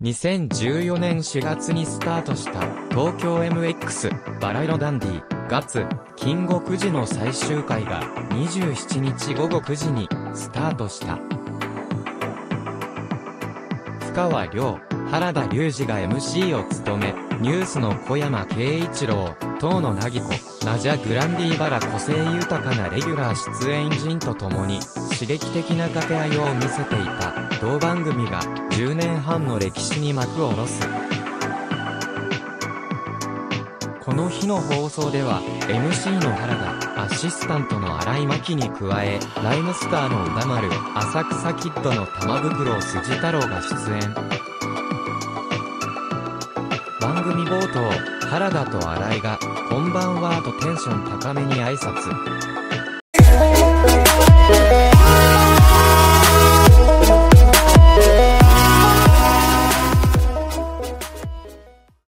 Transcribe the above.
2014年4月にスタートした東京 MX バラ色ダンディガッツキンゴ9時の最終回が27日午後9時にスタートした。深川亮、原田隆二が MC を務め、ニュースの小山慶一郎、東野凪子、ナジャ・グランディーバラ個性豊かなレギュラー出演陣と共に、刺激的な掛け合いを見せていた、同番組が、10年半の歴史に幕を下ろす。この日の放送では、MC の原田、アシスタントの荒井真希に加え、ライムスターの歌丸、浅草キッドの玉袋筋太郎が出演。番組冒頭、原田と新井が、こんばんはとテンション高めに挨拶。